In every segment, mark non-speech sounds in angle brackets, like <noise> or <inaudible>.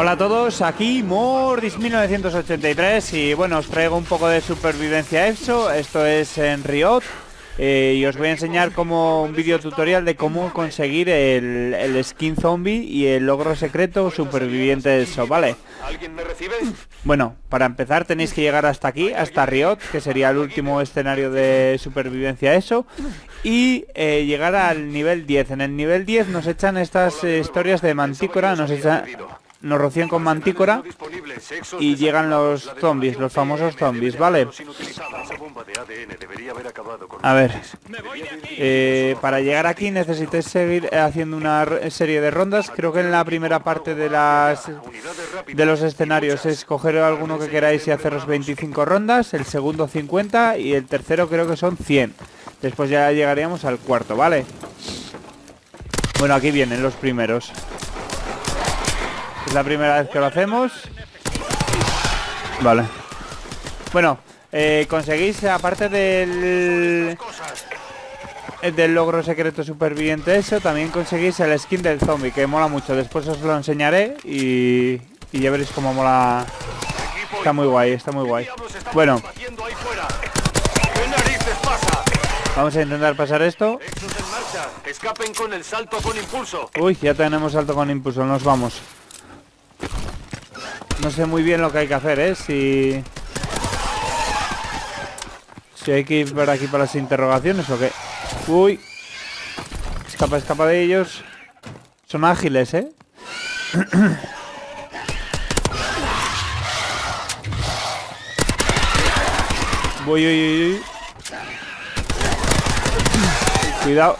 Hola a todos, aquí Mordis 1983 y bueno, os traigo un poco de supervivencia EXO, esto es en Riot eh, y os voy a enseñar como un vídeo tutorial de cómo conseguir el, el skin zombie y el logro secreto superviviente EXO, ¿vale? ¿Alguien me recibe? Bueno, para empezar tenéis que llegar hasta aquí, hasta Riot, que sería el último escenario de supervivencia EXO y eh, llegar al nivel 10. En el nivel 10 nos echan estas eh, historias de mantícora, nos echan nos rocían con mantícora y llegan los zombies, los famosos zombies, ¿vale? A ver, eh, para llegar aquí necesitáis seguir haciendo una serie de rondas. Creo que en la primera parte de las de los escenarios es coger alguno que queráis y haceros 25 rondas, el segundo 50 y el tercero creo que son 100. Después ya llegaríamos al cuarto, ¿vale? Bueno, aquí vienen los primeros. Es la primera vez que lo hacemos. Vale. Bueno, eh, conseguís, aparte del... Del logro secreto superviviente eso, también conseguís el skin del zombie, que mola mucho. Después os lo enseñaré y, y ya veréis cómo mola. Está muy guay, está muy guay. Bueno. Vamos a intentar pasar esto. Escapen con el salto con impulso. Uy, ya tenemos salto con impulso, nos vamos. No sé muy bien lo que hay que hacer, ¿eh? Si... Si hay que ir por aquí para las interrogaciones o qué. Uy. Escapa, escapa de ellos. Son ágiles, ¿eh? uy, uy, uy. Cuidado.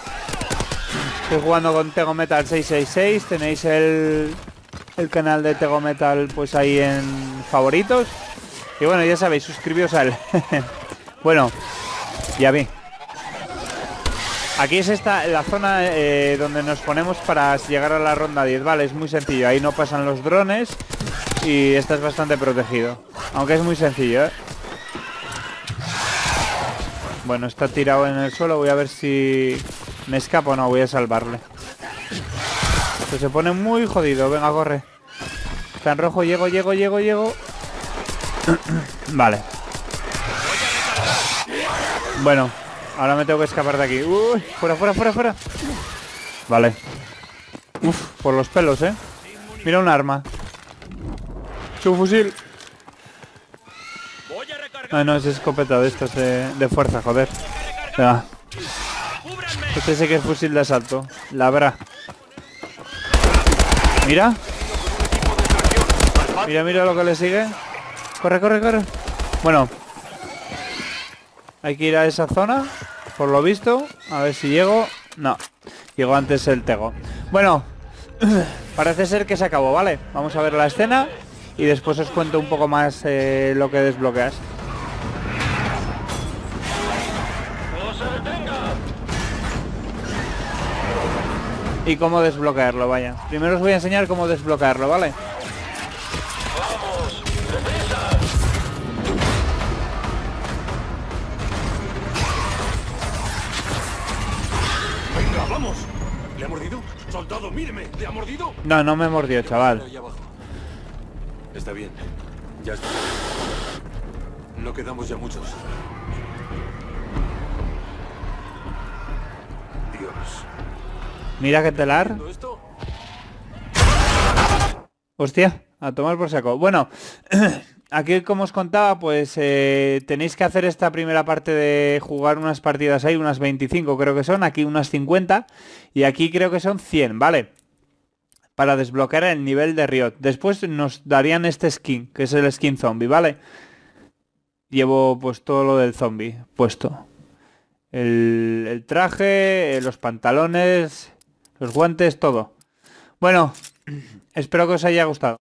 Estoy jugando con Tego Metal 666. Tenéis el, el canal de Tego Metal pues ahí en favoritos. Y bueno, ya sabéis, suscribíos <laughs> a él. bueno, ya vi. Aquí es esta la zona eh, donde nos ponemos para llegar a la ronda 10, ¿vale? Es muy sencillo, ahí no pasan los drones y estás bastante protegido. Aunque es muy sencillo, ¿eh? Bueno, está tirado en el suelo, voy a ver si me escapo o no, voy a salvarle. Se pone muy jodido. Venga, corre. Está en rojo. Llego, llego, llego, llego. <clears throat> vale. Bueno, ahora me tengo que escapar de aquí. Uy, fuera, fuera, fuera, fuera. Vale. Uf, por los pelos, ¿eh? Mira un arma. Su fusil. Ah, no, es escopeta de estas de, de fuerza, joder. Venga. Este sí que es fusil de asalto. La habrá. Mira. Mira, mira lo que le sigue. Corre, corre, corre. Bueno. Hay que ir a esa zona. Por lo visto. A ver si llego. No. Llego antes el tego. Bueno. <clears throat> Parece ser que se acabó, ¿vale? Vamos a ver la escena. Y después os cuento un poco más eh, lo que desbloqueas. Y cómo desbloquearlo, vaya. Primero os voy a enseñar cómo desbloquearlo, ¿vale? Venga, vamos. ¿Le ha mordido? Soldado, míreme. ¿Le ha mordido? No, no me mordió, chaval. Está bien. Ya está. No quedamos ya muchos. Dios. Mira qué telar. Hostia, a tomar por saco. Bueno, <clears throat> aquí como os contaba, pues eh, tenéis que hacer esta primera parte de jugar unas partidas ahí, unas 25 creo que son, aquí unas 50 y aquí creo que son 100, ¿vale? Para desbloquear el nivel de Riot. Después nos darían este skin, que es el skin zombie, ¿vale? Llevo pues todo lo del zombie puesto. El, el traje, los pantalones, los guantes, todo. Bueno, espero que os haya gustado.